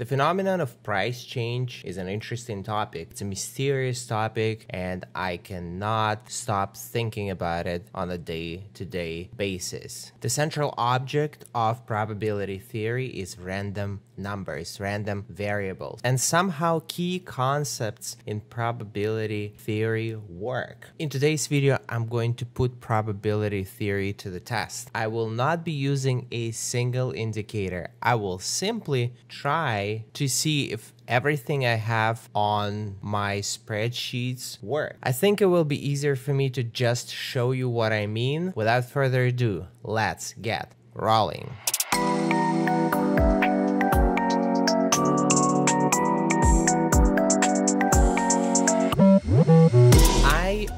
The phenomenon of price change is an interesting topic. It's a mysterious topic, and I cannot stop thinking about it on a day to day basis. The central object of probability theory is random numbers, random variables, and somehow key concepts in probability theory work. In today's video, I'm going to put probability theory to the test. I will not be using a single indicator. I will simply try to see if everything I have on my spreadsheets work. I think it will be easier for me to just show you what I mean. Without further ado, let's get rolling.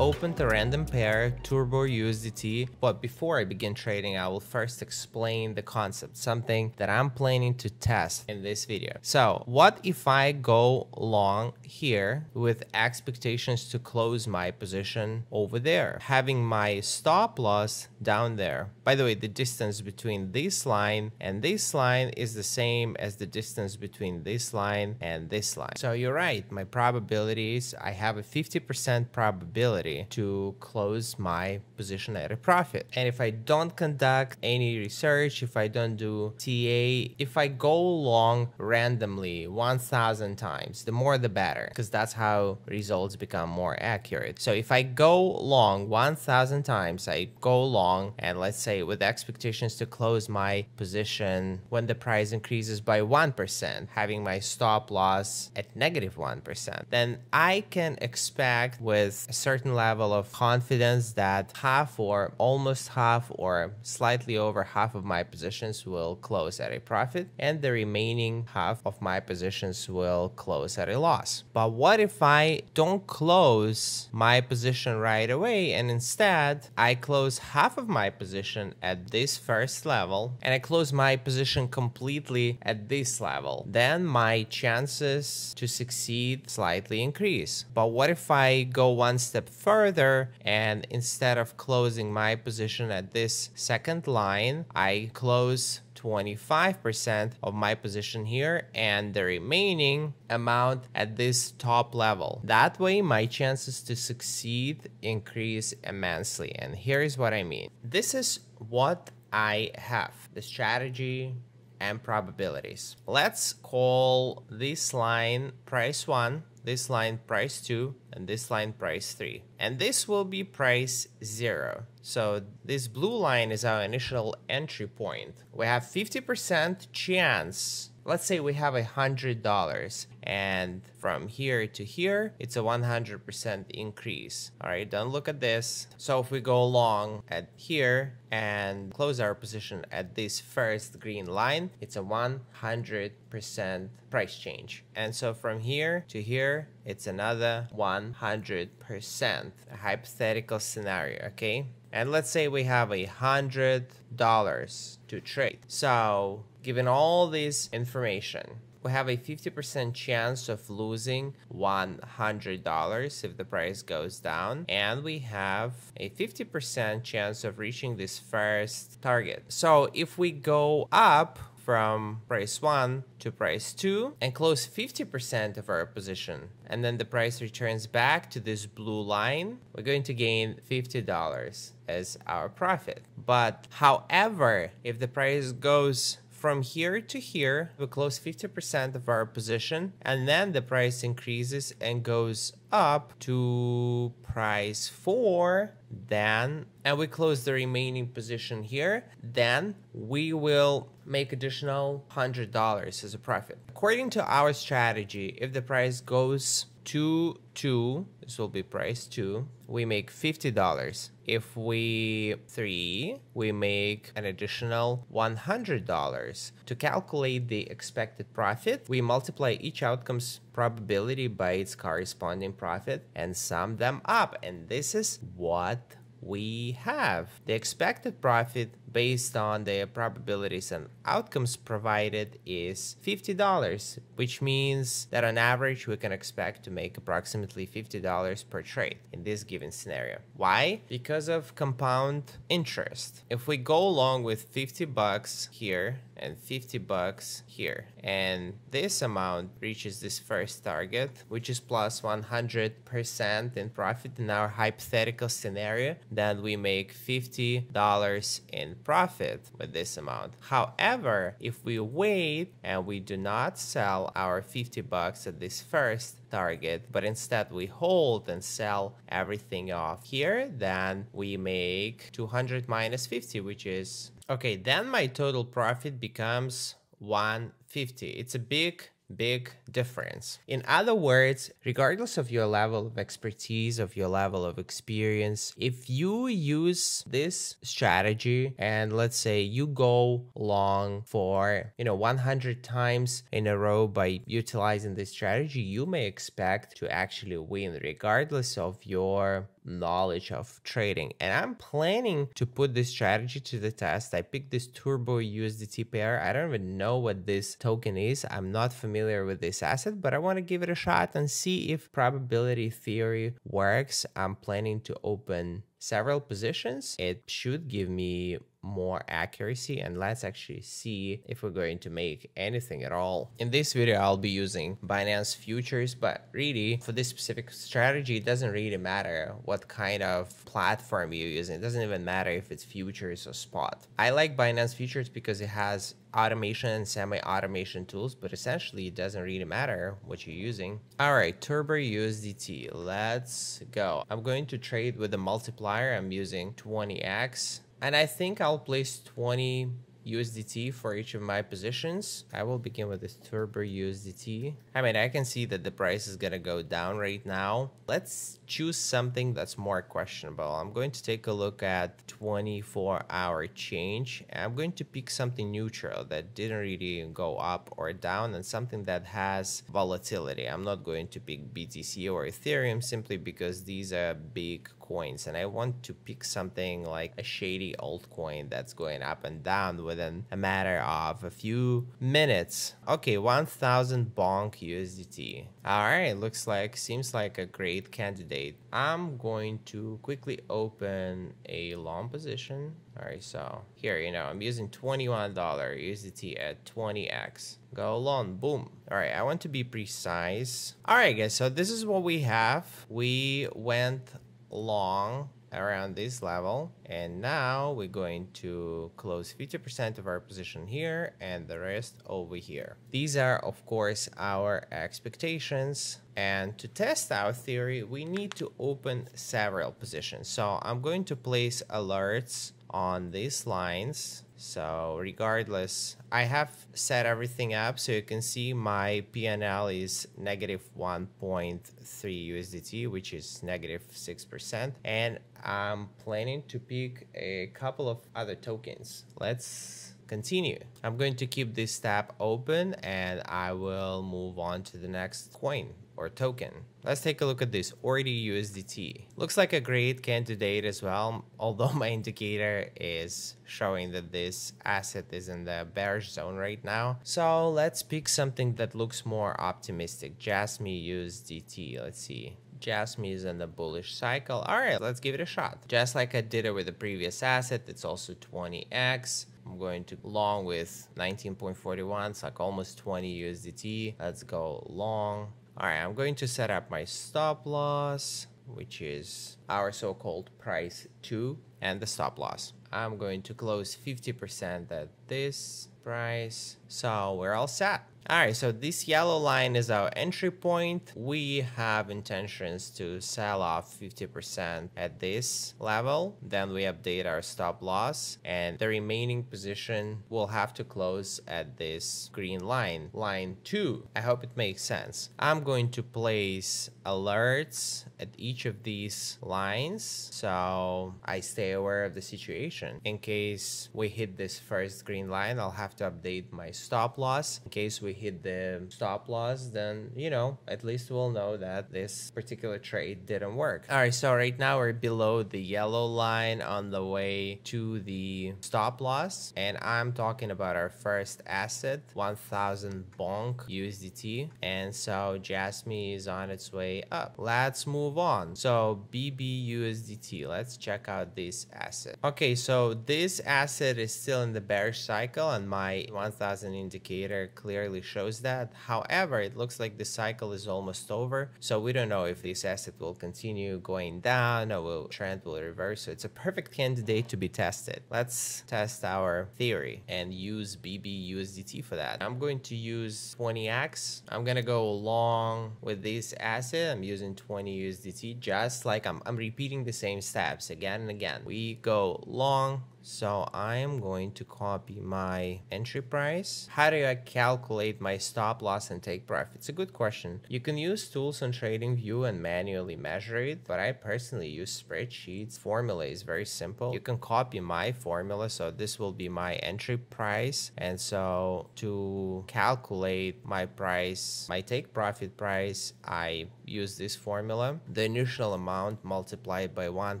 Opened a random pair Turbo USDT, but before I begin trading, I will first explain the concept, something that I'm planning to test in this video. So what if I go long here with expectations to close my position over there, having my stop loss down there? By the way, the distance between this line and this line is the same as the distance between this line and this line. So you're right, my probabilities, I have a 50% probability to close my position at a profit. And if I don't conduct any research, if I don't do TA, if I go long randomly 1000 times, the more the better, because that's how results become more accurate. So if I go long 1000 times, I go long and let's say with expectations to close my position when the price increases by 1%, having my stop loss at negative 1, then I can expect with a certain level level of confidence that half or almost half or slightly over half of my positions will close at a profit and the remaining half of my positions will close at a loss. But what if I don't close my position right away and instead I close half of my position at this first level and I close my position completely at this level? Then my chances to succeed slightly increase. But what if I go one step further? and instead of closing my position at this second line, I close 25% of my position here and the remaining amount at this top level. That way my chances to succeed increase immensely. And here's what I mean. This is what I have. The strategy and probabilities. Let's call this line price 1 this line price 2 and this line price 3 and this will be price 0 so this blue line is our initial entry point we have 50% chance let's say we have a hundred dollars and from here to here it's a 100% increase. All right don't look at this. So if we go along at here and close our position at this first green line it's a 100% price change. And so from here to here it's another 100% hypothetical scenario okay? And let's say we have a hundred dollars to trade. So given all this information we have a 50% chance of losing $100 if the price goes down and we have a 50% chance of reaching this first target. So if we go up from price 1 to price 2 and close 50% of our position and then the price returns back to this blue line, we're going to gain $50 as our profit. But however, if the price goes from here to here, we close 50% of our position, and then the price increases and goes up to price 4, then, and we close the remaining position here, then we will make additional $100 as a profit. According to our strategy, if the price goes to 2, this will be price 2, we make $50. If we 3, we make an additional $100. To calculate the expected profit, we multiply each outcome's probability by its corresponding profit and sum them up. And this is what we have. The expected profit based on the probabilities and outcomes provided is $50, which means that on average we can expect to make approximately $50 per trade in this given scenario. Why? Because of compound interest. If we go along with 50 bucks here and 50 bucks here. And this amount reaches this first target, which is plus 100% in profit in our hypothetical scenario, then we make $50 in profit with this amount. However, if we wait and we do not sell our 50 bucks at this first target, but instead we hold and sell everything off here, then we make 200 minus 50, which is Okay, then my total profit becomes 150. It's a big big difference. In other words, regardless of your level of expertise, of your level of experience, if you use this strategy and let's say you go long for, you know, 100 times in a row by utilizing this strategy, you may expect to actually win regardless of your knowledge of trading. And i'm planning to put this strategy to the test. I picked this turbo usdt pair. I don't even know what this token is. I'm not familiar with this asset but i want to give it a shot and see if probability theory works. I'm planning to open several positions. It should give me more accuracy and let's actually see if we're going to make anything at all. In this video, I'll be using Binance Futures, but really for this specific strategy, it doesn't really matter what kind of platform you're using. It doesn't even matter if it's futures or spot. I like Binance Futures because it has automation and semi-automation tools, but essentially it doesn't really matter what you're using. All right, Turbo USDT, let's go. I'm going to trade with a multiplier. I'm using 20x and I think I'll place 20 USDT for each of my positions. I will begin with this Turbo USDT. I mean, I can see that the price is to go down right now. Let's choose something that's more questionable. I'm going to take a look at 24 hour change. I'm going to pick something neutral that didn't really go up or down and something that has volatility. I'm not going to pick BTC or Ethereum simply because these are big coins and I want to pick something like a shady altcoin that's going up and down within a matter of a few minutes. Okay, 1000 bonk USDT. All right, looks like, seems like a great candidate. I'm going to quickly open a long position. All right, so here, you know, I'm using $21 USDT at 20x. Go long, boom. All right, I want to be precise. All right, guys, so this is what we have. We went long around this level. And now we're going to close 50% of our position here and the rest over here. These are of course our expectations. And to test our theory we need to open several positions. So i'm going to place alerts on these lines so regardless, I have set everything up so you can see my PNL is negative 1.3 USDT, which is negative 6%. And I'm planning to pick a couple of other tokens. Let's continue. I'm going to keep this tab open and I will move on to the next coin or token. Let's take a look at this Ordi USDT. Looks like a great candidate as well, although my indicator is showing that this asset is in the bearish zone right now. So let's pick something that looks more optimistic. Jasmy USDT, let's see. Jasmy is in the bullish cycle. All right, let's give it a shot. Just like I did it with the previous asset, it's also 20x. I'm going to long with 19.41, so like almost 20 USDT. Let's go long. All right, I'm going to set up my stop loss, which is our so-called price two and the stop loss. I'm going to close 50% at this price. So we're all set. All right, so this yellow line is our entry point. We have intentions to sell off 50% at this level. Then we update our stop loss and the remaining position will have to close at this green line, line two. I hope it makes sense. I'm going to place alerts at each of these lines so I stay aware of the situation. In case we hit this first green line, I'll have to update my stop loss. In case we we hit the stop loss, then, you know, at least we'll know that this particular trade didn't work. All right, so right now we're below the yellow line on the way to the stop loss. And I'm talking about our first asset, 1000 bonk USDT. And so Jasmy is on its way up. Let's move on. So BBUSDT, let's check out this asset. Okay, so this asset is still in the bearish cycle and my 1000 indicator clearly shows that. However, it looks like the cycle is almost over. So we don't know if this asset will continue going down or will trend will reverse. So it's a perfect candidate to be tested. Let's test our theory and use BBUSDT for that. I'm going to use 20x. I'm going to go long with this asset. I'm using 20 USDT just like I'm, I'm repeating the same steps again and again. We go long so I am going to copy my entry price. How do I calculate my stop loss and take profit? It's a good question. You can use tools on TradingView and manually measure it, but I personally use spreadsheets. Formula is very simple. You can copy my formula. So this will be my entry price. And so to calculate my price, my take profit price, I use this formula. The initial amount multiplied by one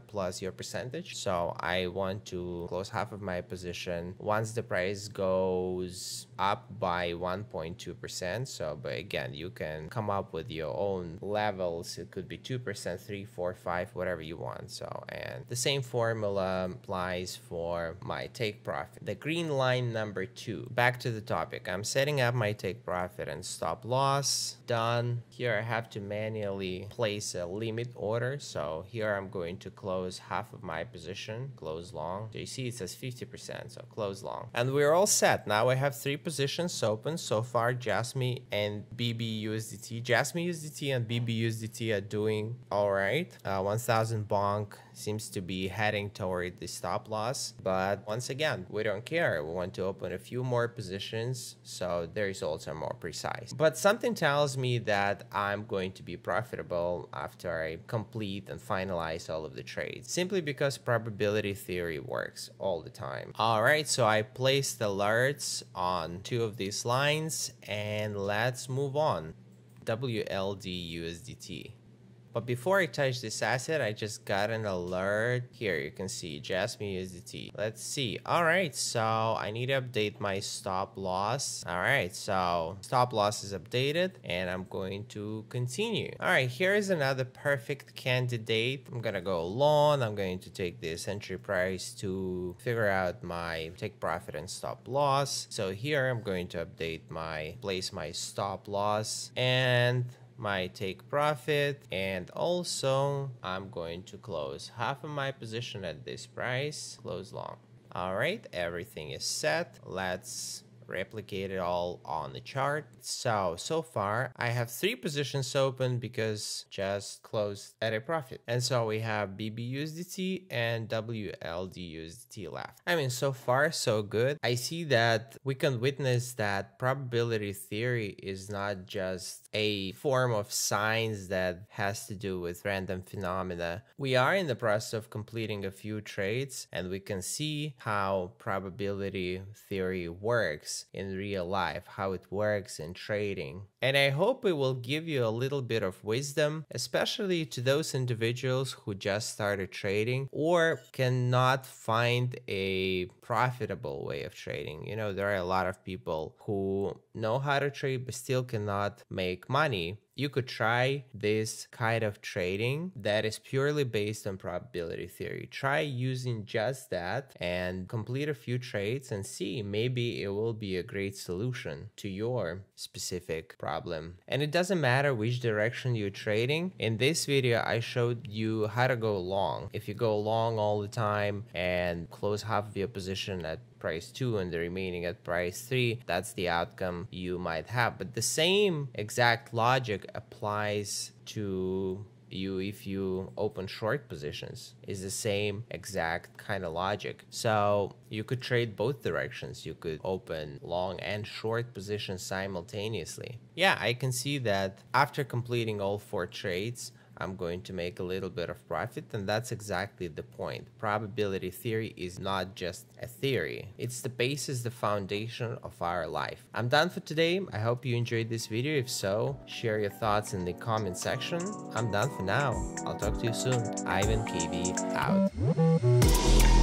plus your percentage. So I want to close half of my position. Once the price goes up by 1.2%. So, but again, you can come up with your own levels. It could be 2%, 3, 4, 5, whatever you want. So, and the same formula applies for my take profit. The green line number two, back to the topic. I'm setting up my take profit and stop loss. Done. Here I have to manually place a limit order. So here I'm going to close half of my position, close long. So you see it says 50%, so close long. And we're all set. Now I have three positions open so far, Jasmy and BBUSDT. Jasmy USDT and BBUSDT are doing all right. Uh, 1000 bonk seems to be heading toward the stop loss. But once again, we don't care. We want to open a few more positions so the results are more precise. But something tells me that I'm going to be profitable after I complete and finalize all of the trades simply because probability theory works all the time. All right, so I placed alerts on two of these lines and let's move on. WLD USDT. But before I touch this asset, I just got an alert. Here you can see Jasmy USDT. Let's see. All right, so I need to update my stop loss. All right, so stop loss is updated and I'm going to continue. All right, here is another perfect candidate. I'm gonna go long. I'm going to take this entry price to figure out my take profit and stop loss. So here I'm going to update my place my stop loss and my take profit and also I'm going to close half of my position at this price. Close long. All right everything is set. Let's replicate it all on the chart. So, so far I have three positions open because just closed at a profit. And so we have BBUSDT and WLDUSDT left. I mean, so far so good. I see that we can witness that probability theory is not just a form of science that has to do with random phenomena. We are in the process of completing a few trades and we can see how probability theory works in real life, how it works in trading. And I hope it will give you a little bit of wisdom, especially to those individuals who just started trading or cannot find a profitable way of trading. You know, there are a lot of people who know how to trade but still cannot make money you could try this kind of trading that is purely based on probability theory. Try using just that and complete a few trades and see maybe it will be a great solution to your specific problem. And it doesn't matter which direction you're trading. In this video, I showed you how to go long. If you go long all the time and close half of your position at price 2 and the remaining at price 3, that's the outcome you might have. But the same exact logic applies to you if you open short positions. Is the same exact kind of logic. So you could trade both directions. You could open long and short positions simultaneously. Yeah i can see that after completing all four trades I'm going to make a little bit of profit. And that's exactly the point. Probability theory is not just a theory. It's the basis, the foundation of our life. I'm done for today. I hope you enjoyed this video. If so, share your thoughts in the comment section. I'm done for now. I'll talk to you soon. Ivan KV out.